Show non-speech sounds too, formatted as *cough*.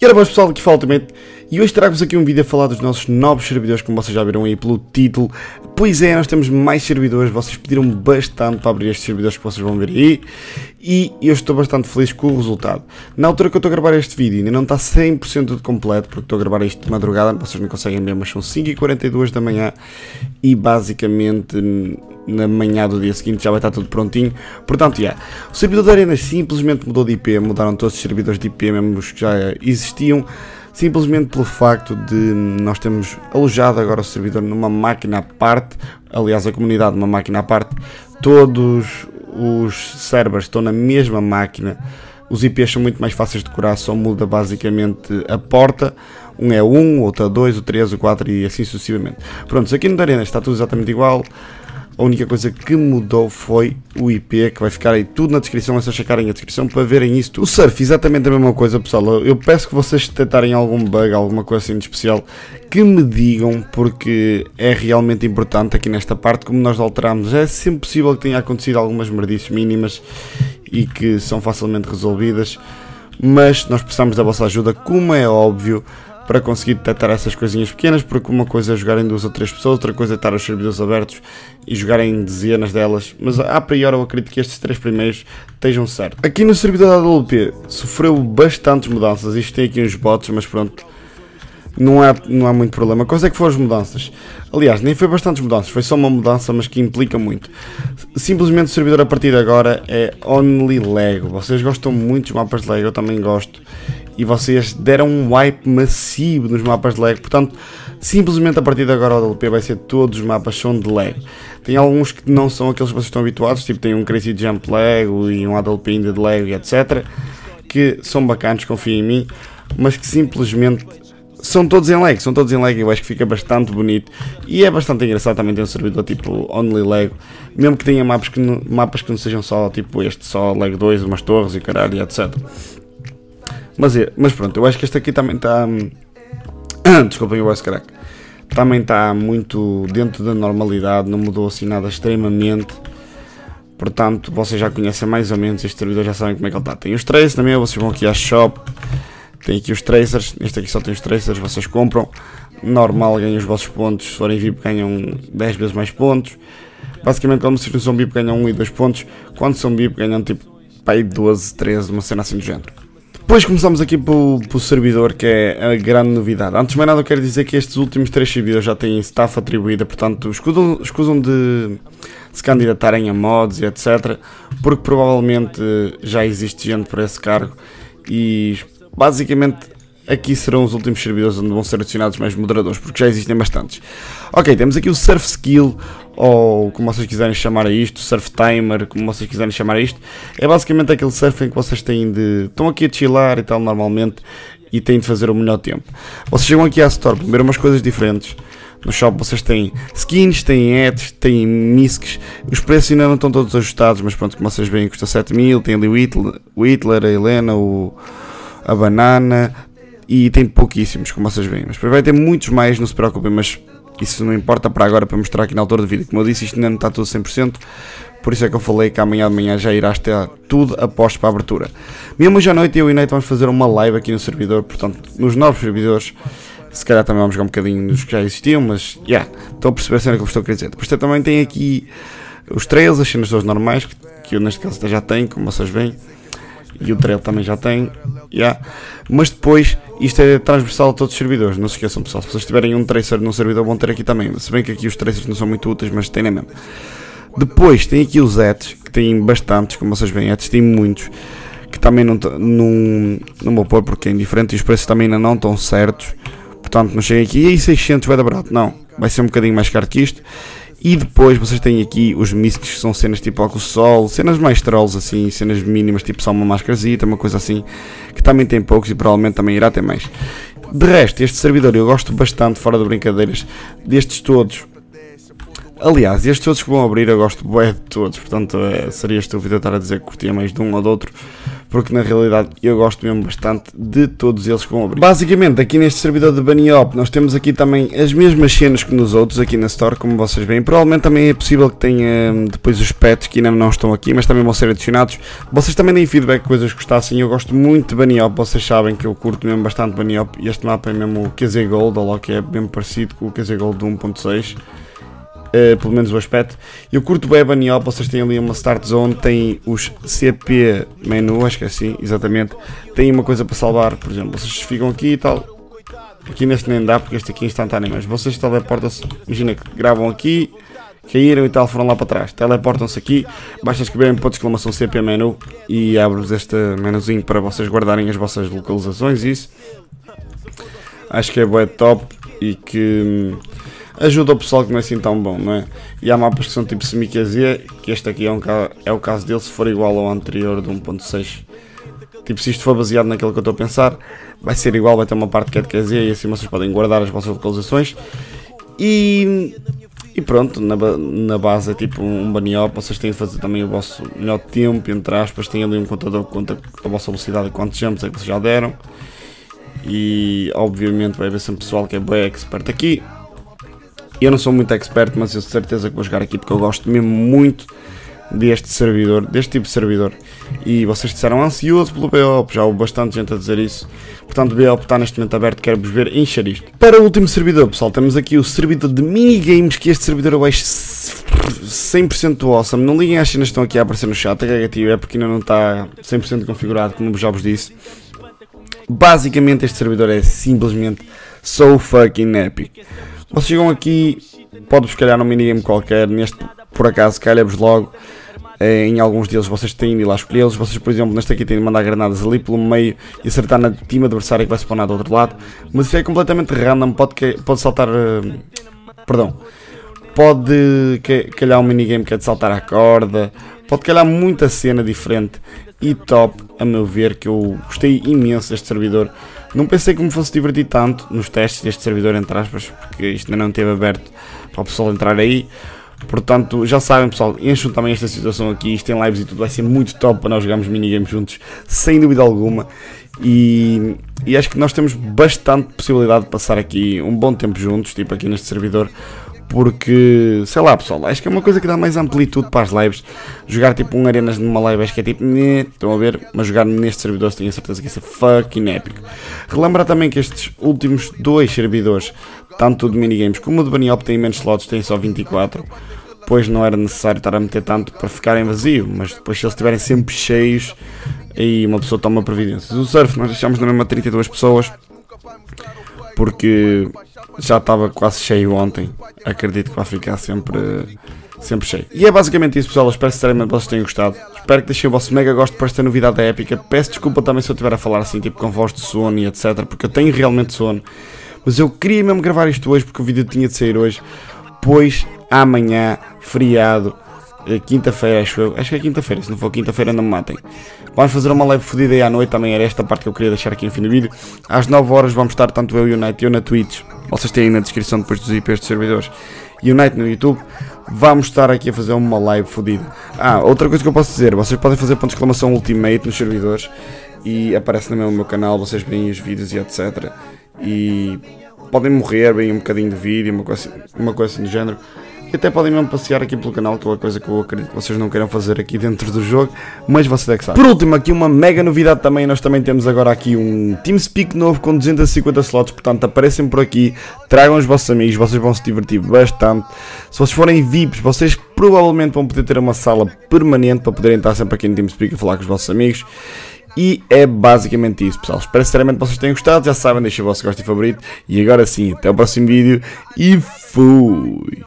E era bom pessoal, aqui fala Ultimate e hoje trago-vos aqui um vídeo a falar dos nossos novos servidores, como vocês já viram aí pelo título. Pois é, nós temos mais servidores, vocês pediram bastante para abrir estes servidores que vocês vão ver aí e eu estou bastante feliz com o resultado. Na altura que eu estou a gravar este vídeo ainda não está 100% tudo completo, porque estou a gravar isto de madrugada, vocês não conseguem ver, mas são 5h42 da manhã e basicamente na manhã do dia seguinte já vai estar tudo prontinho. Portanto, yeah, o servidor da Arena simplesmente mudou de IP, mudaram todos os servidores de IP, mesmo os que já existiam, simplesmente pelo facto de nós termos alojado agora o servidor numa máquina à parte, aliás, a comunidade numa máquina à parte, todos os servers estão na mesma máquina. Os IPs são muito mais fáceis de decorar, só muda basicamente a porta. Um é o 1, outro é o 2, o 3, o 4 e assim sucessivamente. Pronto, aqui no Arena está tudo exatamente igual. A única coisa que mudou foi o IP, que vai ficar aí tudo na descrição, é só checarem a descrição para verem isso. O surf, exatamente a mesma coisa, pessoal. Eu peço que vocês detectarem algum bug, alguma coisa assim de especial, que me digam, porque é realmente importante aqui nesta parte, como nós alteramos. É sempre possível que tenha acontecido algumas merdices mínimas e que são facilmente resolvidas, mas nós precisamos da vossa ajuda, como é óbvio para conseguir detectar essas coisinhas pequenas, porque uma coisa é jogarem duas ou três pessoas, outra coisa é estar os servidores abertos e jogarem dezenas delas, mas a priori eu acredito que estes três primeiros estejam certos. Aqui no servidor da AWP sofreu bastantes mudanças, isto tem aqui uns bots, mas pronto, não há, não há muito problema. Quais é que foram as mudanças? Aliás, nem foi bastantes mudanças, foi só uma mudança, mas que implica muito. Simplesmente o servidor a partir de agora é Only Lego. Vocês gostam muito dos mapas de Lego, eu também gosto e vocês deram um wipe massivo nos mapas de Lego, portanto, simplesmente a partir de agora o DLP vai ser todos os mapas são de Lego. Tem alguns que não são aqueles que vocês estão habituados, tipo tem um Crazy Jump Lego e um ADLP ainda de e etc, que são bacanas, confiem em mim, mas que simplesmente são todos em Lego, são todos em Lego, eu acho que fica bastante bonito e é bastante engraçado também ter um servidor tipo Only Lego, mesmo que tenha mapas que não, mapas que não sejam só tipo este, só Lego 2, umas torres e caralho, etc. Mas, é, mas pronto, eu acho que este aqui também está. Hum, *coughs* desculpem o voice crack. Também está muito dentro da normalidade, não mudou assim nada extremamente. Portanto, vocês já conhecem mais ou menos este servidor, já sabem como é que ele está. Tem os tracers também, vocês vão aqui à shop. Tem aqui os tracers, este aqui só tem os tracers, vocês compram. Normal, ganham os vossos pontos. Se forem VIP, ganham 10 vezes mais pontos. Basicamente, quando vocês não são VIP, ganham 1 e 2 pontos. Quando são VIP, ganham tipo pai 12, 13, uma cena assim do género. Depois começamos aqui pelo, pelo servidor, que é a grande novidade. Antes de mais nada, eu quero dizer que estes últimos três servidores já têm staff atribuída, portanto, escusam, escusam de se candidatarem a mods e etc. Porque provavelmente já existe gente por esse cargo e basicamente aqui serão os últimos servidores onde vão ser adicionados mais moderadores, porque já existem bastantes. Ok, temos aqui o Surf Skill, ou como vocês quiserem chamar a isto, Surf Timer, como vocês quiserem chamar a isto. É basicamente aquele surf em que vocês têm de... estão aqui a chilar e tal normalmente e têm de fazer o melhor tempo. Vocês chegam aqui à Store para ver umas coisas diferentes. No shop vocês têm skins, têm ads, têm misks. Os preços ainda não estão todos ajustados, mas pronto, como vocês veem, custa 7 mil. Tem ali o Hitler, o Hitler a Helena, o, a Banana, e tem pouquíssimos, como vocês veem. Mas vai ter muitos mais, não se preocupem, mas isso não importa para agora, para mostrar aqui na altura do vídeo. Como eu disse, isto ainda não está tudo 100%, por isso é que eu falei que amanhã de manhã já irá estar tudo após para a abertura. Mesmo hoje à noite eu e Neto vamos fazer uma live aqui no servidor, portanto, nos novos servidores. Se calhar também vamos jogar um bocadinho nos que já existiam, mas, já, yeah, estão a perceber a cena que eu estou a querer dizer. Depois também tem aqui os trails, as cenas todas normais, que eu neste caso já tenho, como vocês veem e o trail também já tem, yeah. mas depois isto é transversal a todos os servidores, não se esqueçam pessoal, se vocês tiverem um tracer num servidor vão ter aqui também, se bem que aqui os tracers não são muito úteis, mas tem na mesma. Depois tem aqui os ads, que têm bastantes, como vocês veem, ads tem muitos, que também não, não, não vou pôr porque é indiferente e os preços também ainda não estão certos, portanto não cheguem aqui, e aí 600 vai dar barato, não, vai ser um bocadinho mais caro que isto, e depois vocês têm aqui os místicos, que são cenas tipo óculos sol, cenas mais trolls assim, cenas mínimas, tipo só uma máscarazita, uma coisa assim, que também tem poucos e provavelmente também irá ter mais. De resto, este servidor eu gosto bastante, fora de brincadeiras, destes todos. Aliás, estes todos que vão abrir eu gosto bem de todos, portanto é, seria estúpido eu estar a dizer que curtia mais de um ou de outro, porque na realidade eu gosto mesmo bastante de todos eles que vão abrir. Basicamente, aqui neste servidor de Bunny Hop, nós temos aqui também as mesmas cenas que nos outros aqui na Store, como vocês veem. Provavelmente também é possível que tenha hum, depois os pets que ainda não estão aqui, mas também vão ser adicionados. Vocês também deem feedback, coisas que gostassem. Eu gosto muito de Bunny Hop, vocês sabem que eu curto mesmo bastante. E este mapa é mesmo o KZ Gold, ou lá que é mesmo parecido com o KZ Gold do 1.6. Uh, pelo menos o aspecto. Eu curto bem a Hop, vocês têm ali uma Start Zone, tem os CP menu, acho que é assim, exatamente. Tem uma coisa para salvar, por exemplo, vocês ficam aqui e tal. Aqui neste nem dá porque este aqui é instantâneo, mas vocês teleportam-se, imagina que gravam aqui, caíram e tal, foram lá para trás. Teleportam-se aqui, basta escreverem ponto de exclamação CP menu e abre-vos este menuzinho para vocês guardarem as vossas localizações. Isso acho que é bué top e que hum, ajuda o pessoal que não é assim tão bom, não é? E há mapas que são tipo semi-QZ, que este aqui é, um, é o caso dele, se for igual ao anterior de 1.6. Tipo, se isto for baseado naquilo que eu estou a pensar, vai ser igual, vai ter uma parte que é de QZ e assim vocês podem guardar as vossas localizações. E, e pronto, na, na base é tipo um bunny hop, vocês têm de fazer também o vosso melhor tempo, entre aspas, têm ali um contador que conta a vossa velocidade e quantos jumps é que vocês já deram. E obviamente vai haver sempre pessoal que é bem expert aqui, eu não sou muito expert, mas eu de certeza que vou jogar aqui porque eu gosto mesmo muito deste servidor, deste tipo de servidor. E vocês disseram ansioso pelo BOP, já houve bastante gente a dizer isso. Portanto, o BOP está neste momento aberto, quero-vos ver encher isto. Para o último servidor, pessoal, temos aqui o servidor de minigames, que este servidor eu acho 100% awesome. Não liguem às cenas que estão aqui a aparecer no chat, é negativo, é porque ainda não está 100% configurado, como já vos disse. Basicamente, este servidor é simplesmente so fucking epic. Vocês chegam aqui, pode-vos calhar um minigame qualquer, neste por acaso calha-vos logo. Eh, em alguns deles vocês têm de ir lá escolhê-los. Vocês, por exemplo, neste aqui têm de mandar granadas ali pelo meio e acertar na time adversária que vai spawnar do outro lado. Mas isso é completamente random, pode, pode saltar. Uh, perdão. Pode calhar um minigame que é de saltar a corda. Pode calhar muita cena diferente e top, a meu ver, que eu gostei imenso deste servidor. Não pensei que me fosse divertir tanto nos testes deste servidor, entre aspas, porque isto ainda não esteve aberto para o pessoal entrar aí. Portanto, já sabem pessoal, encham também esta situação aqui, isto tem lives e tudo, vai ser muito top para nós jogarmos minigames juntos, sem dúvida alguma. E, e acho que nós temos bastante possibilidade de passar aqui um bom tempo juntos, tipo aqui neste servidor, porque, sei lá pessoal, acho que é uma coisa que dá mais amplitude para as lives. Jogar tipo um arenas numa live acho que é tipo, né, estão a ver, mas jogar neste servidor tenho certeza que isso é fucking épico. Relembrar também que estes últimos dois servidores, tanto o de minigames como o de Bunny Hop, têm menos slots, têm só 24. Pois não era necessário estar a meter tanto para ficarem vazio, mas depois se eles estiverem sempre cheios, aí uma pessoa toma providências. O surf nós deixamos na mesma 32 pessoas, porque já estava quase cheio ontem. Acredito que vai ficar sempre, sempre cheio. E é basicamente isso, pessoal. Espero sinceramente que vocês tenham gostado. Espero que deixem o vosso mega gosto para esta novidade da épica. Peço desculpa também se eu estiver a falar assim, tipo com voz de sono e etc. Porque eu tenho realmente sono. Mas eu queria mesmo gravar isto hoje porque o vídeo tinha de sair hoje. Pois amanhã, feriado, quinta-feira, acho eu. Acho que é quinta-feira, se não for quinta-feira não me matem. Vamos fazer uma live fodida aí à noite, também era esta parte que eu queria deixar aqui no fim do vídeo. Às 9 horas vamos estar tanto eu e o Night eu na Twitch. Vocês têm aí na descrição depois dos IPs dos servidores. E o Night no YouTube. Vamos estar aqui a fazer uma live fodida. Ah, outra coisa que eu posso dizer, vocês podem fazer ponto de exclamação Ultimate nos servidores e aparece também no meu canal, vocês veem os vídeos e etc. E podem morrer, veem um bocadinho de vídeo, uma coisa, uma coisa assim do género. E até podem mesmo passear aqui pelo canal, que é uma coisa que eu acredito que vocês não queiram fazer aqui dentro do jogo, mas vocês é que sabem. Por último, aqui uma mega novidade também, nós também temos agora aqui um TeamSpeak novo com 250 slots, portanto aparecem por aqui, tragam os vossos amigos, vocês vão se divertir bastante. Se vocês forem VIPs, vocês provavelmente vão poder ter uma sala permanente para poderem estar sempre aqui no TeamSpeak a falar com os vossos amigos. E é basicamente isso, pessoal. Espero sinceramente que vocês tenham gostado. Já sabem, deixem o vosso gosto e favorito. E agora sim, até o próximo vídeo. E fui!